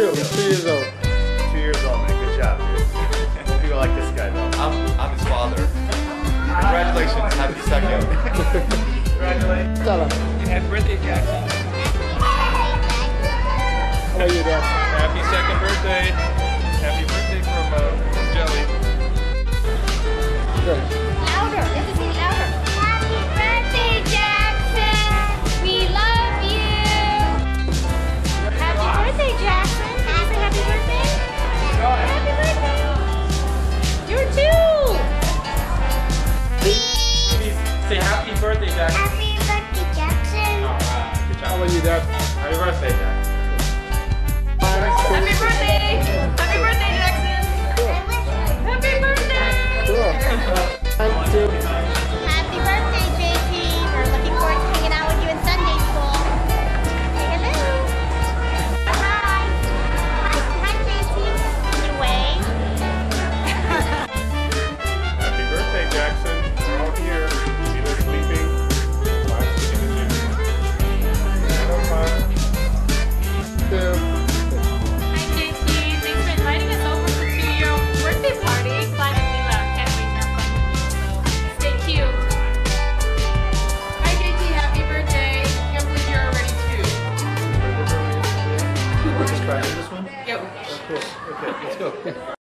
Two. Two years old. Two years old, man. Good job, dude. Hope you like this guy, though. I'm, I'm his father. Congratulations. Happy second. Congratulations. Tell him. Happy birthday, Jackson. How about you, Dad? Happy second birthday. Happy birthday from uh, Joey. Good. Jackson. Happy birthday, Jackson. Oh, Alright, good job. How about you, Dad? Happy birthday, Jackson. We're just crashing this one? Yep. Oh, cool. Okay, let's go.